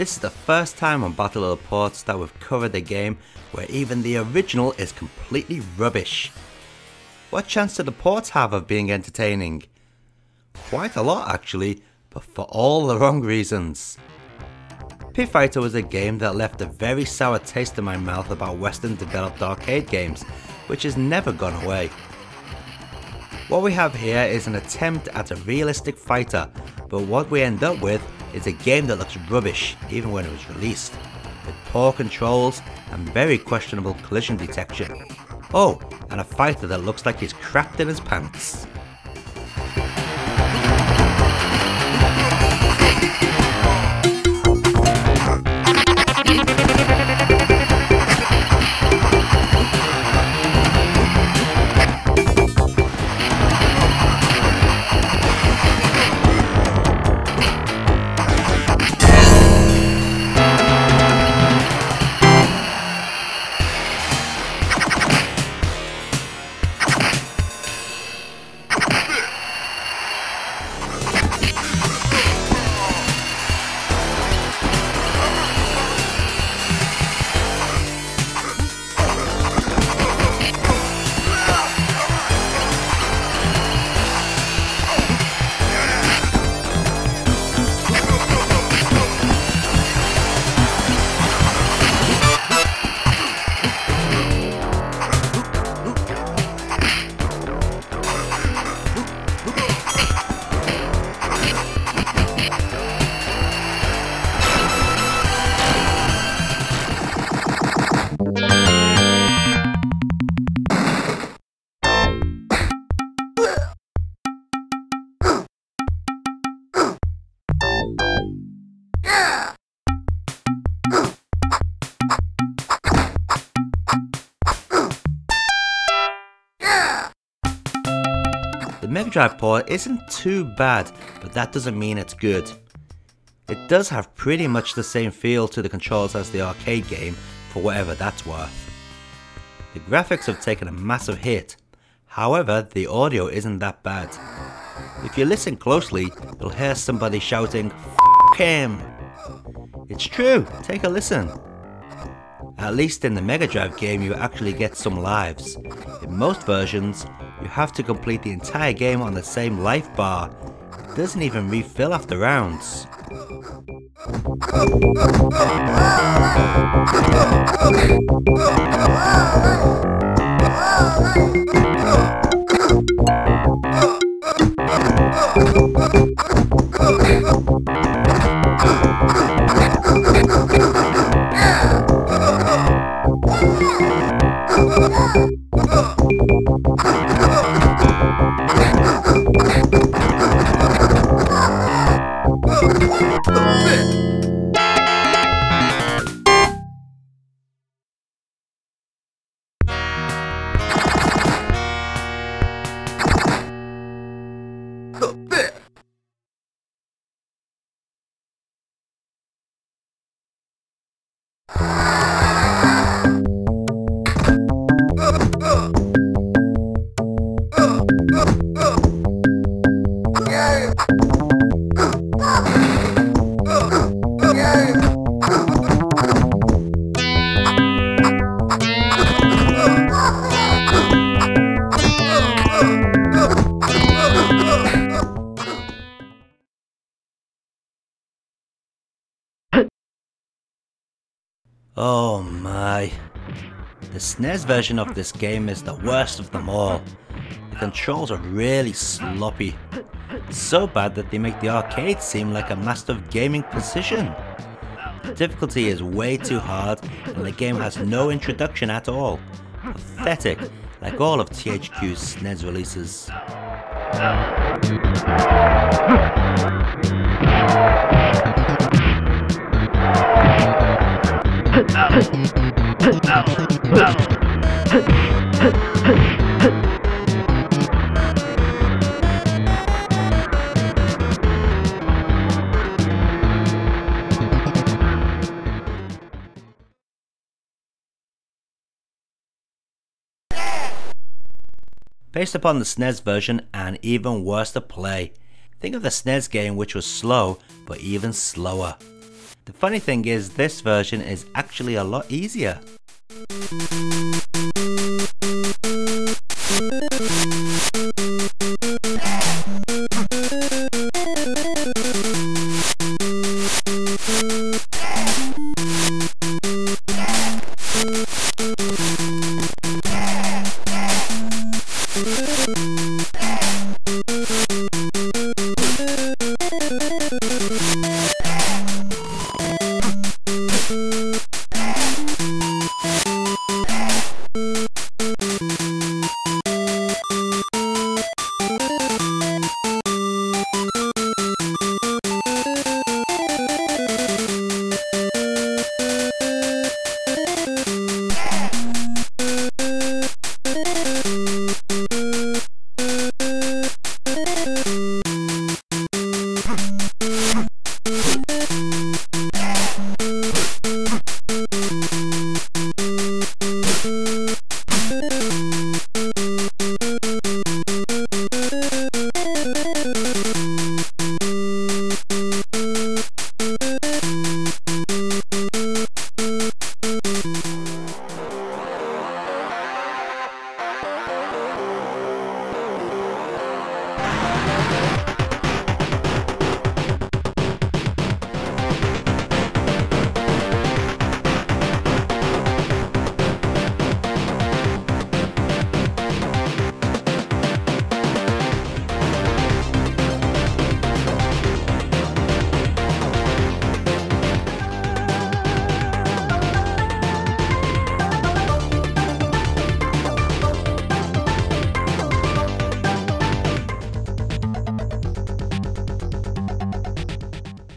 This is the first time on Battle of the Ports that we've covered a game where even the original is completely rubbish. What chance do the ports have of being entertaining? Quite a lot actually, but for all the wrong reasons. Pit Fighter was a game that left a very sour taste in my mouth about western developed arcade games, which has never gone away. What we have here is an attempt at a realistic fighter, but what we end up with is a game that looks rubbish even when it was released, with poor controls and very questionable collision detection. Oh, and a fighter that looks like he's crapped in his pants. Drive port isn't too bad, but that doesn't mean it's good. It does have pretty much the same feel to the controls as the arcade game, for whatever that's worth. The graphics have taken a massive hit, however the audio isn't that bad. If you listen closely, you'll hear somebody shouting, F him! It's true, take a listen. At least in the Mega Drive game you actually get some lives. In most versions, you have to complete the entire game on the same life bar. It doesn't even refill after rounds. Oh Oh, my. The SNES version of this game is the worst of them all. The controls are really sloppy. So bad that they make the arcade seem like a master of gaming precision. The difficulty is way too hard and the game has no introduction at all. Pathetic, like all of THQ's SNES releases. Based upon the SNES version and even worse to play. Think of the SNES game which was slow, but even slower. The funny thing is this version is actually a lot easier.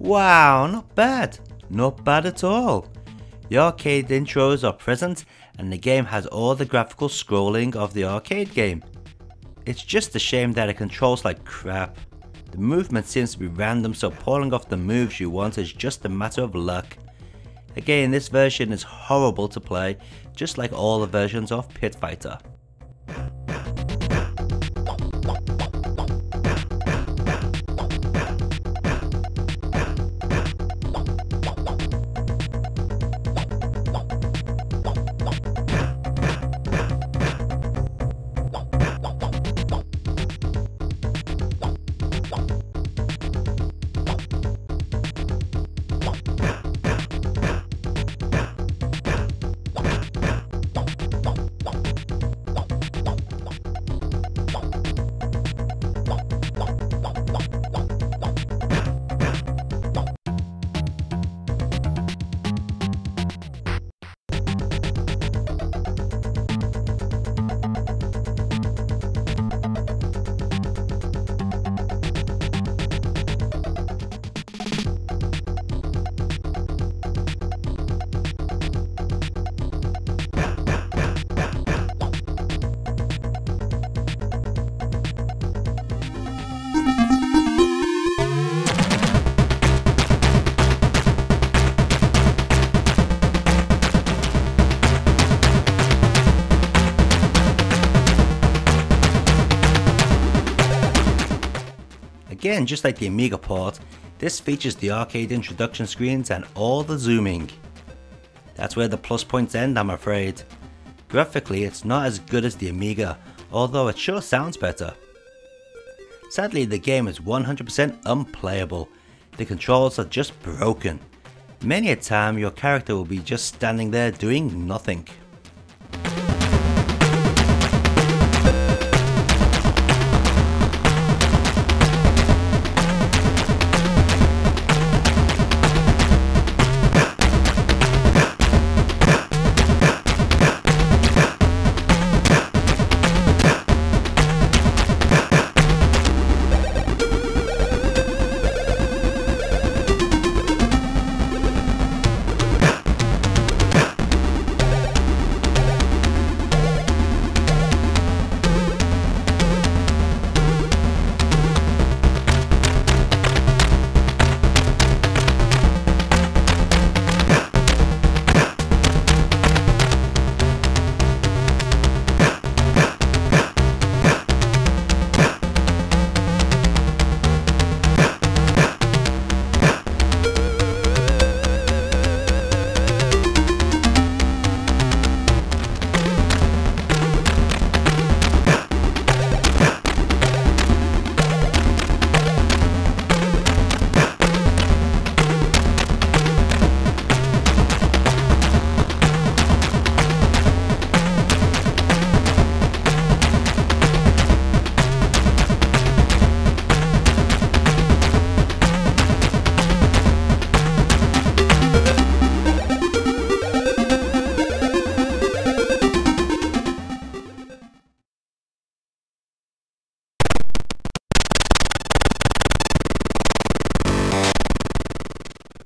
Wow, not bad. Not bad at all. The arcade intros are present and the game has all the graphical scrolling of the arcade game. It's just a shame that it controls like crap. The movement seems to be random so pulling off the moves you want is just a matter of luck. Again this version is horrible to play just like all the versions of Pit Fighter. Again, just like the Amiga port, this features the arcade introduction screens and all the zooming. That's where the plus points end I'm afraid. Graphically it's not as good as the Amiga, although it sure sounds better. Sadly the game is 100% unplayable, the controls are just broken. Many a time your character will be just standing there doing nothing.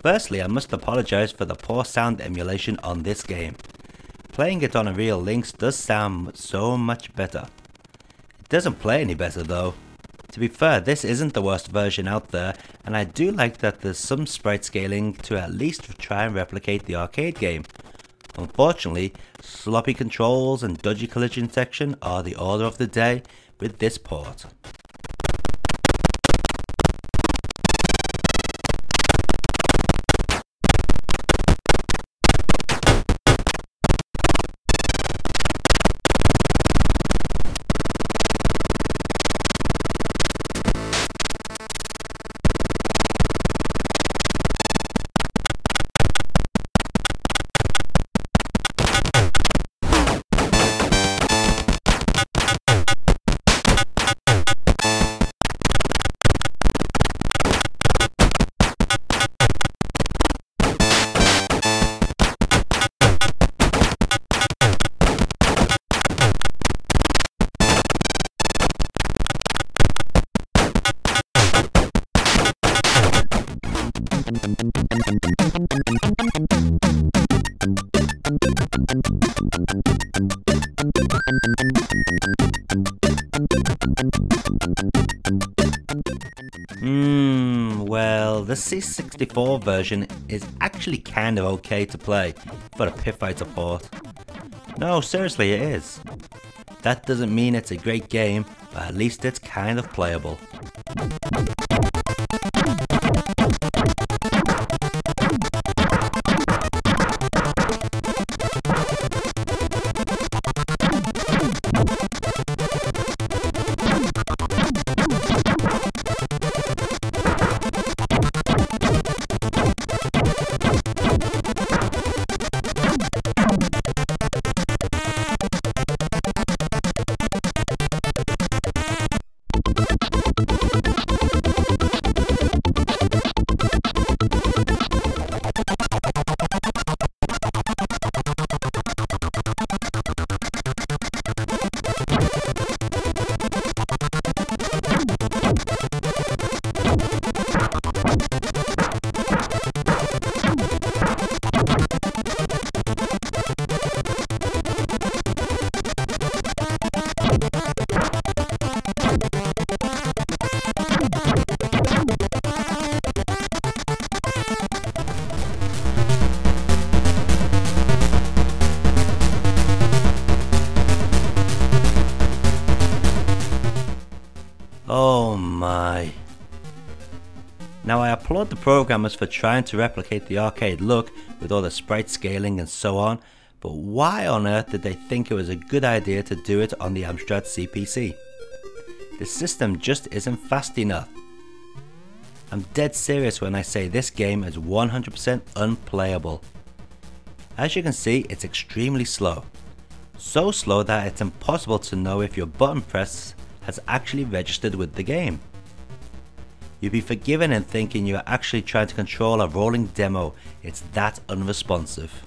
Firstly, I must apologise for the poor sound emulation on this game. Playing it on a real Lynx does sound so much better. It doesn't play any better though. To be fair, this isn't the worst version out there, and I do like that there's some sprite scaling to at least try and replicate the arcade game. Unfortunately, sloppy controls and dodgy collision detection are the order of the day with this port. C64 version is actually kind of okay to play for a Pit Fighter port. No, seriously it is. That doesn't mean it's a great game, but at least it's kind of playable. Programmers for trying to replicate the arcade look with all the sprite scaling and so on, but why on earth did they think it was a good idea to do it on the Amstrad CPC? The system just isn't fast enough. I'm dead serious when I say this game is 100% unplayable. As you can see, it's extremely slow. So slow that it's impossible to know if your button press has actually registered with the game. You'd be forgiven in thinking you're actually trying to control a rolling demo, it's that unresponsive.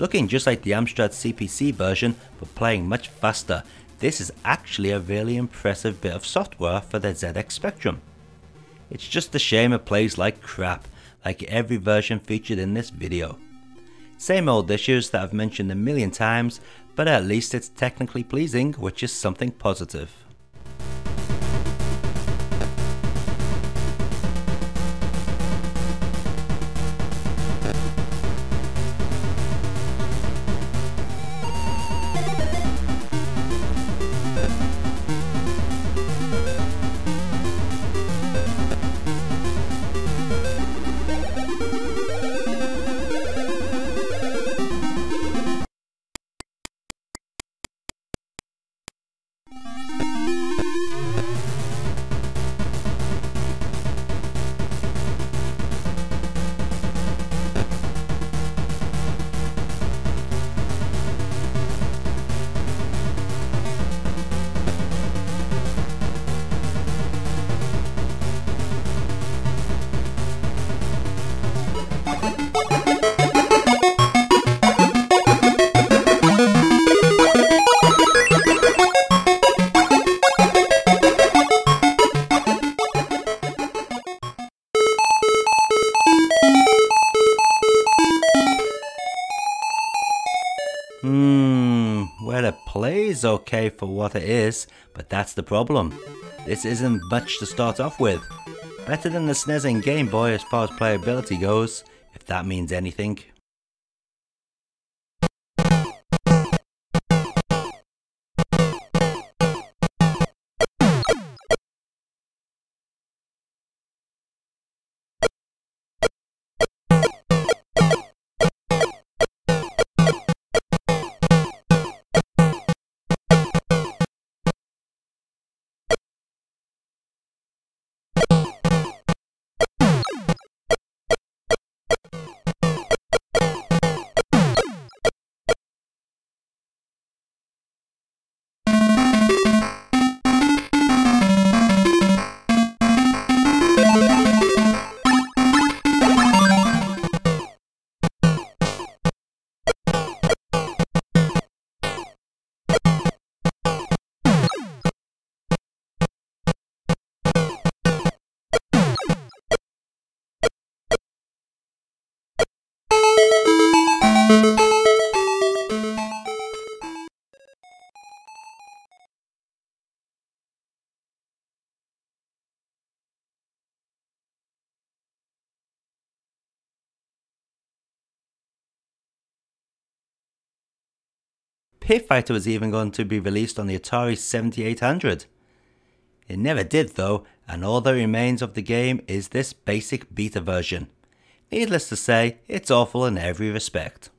Looking just like the Amstrad CPC version, but playing much faster, this is actually a really impressive bit of software for the ZX Spectrum. It's just a shame it plays like crap, like every version featured in this video. Same old issues that I've mentioned a million times, but at least it's technically pleasing, which is something positive. Okay for what it is, but that's the problem. This isn't much to start off with. Better than the SNES and Game Boy as far as playability goes, if that means anything. Pit Fighter was even going to be released on the Atari 7800. It never did though, and all that remains of the game is this basic beta version. Needless to say, it's awful in every respect.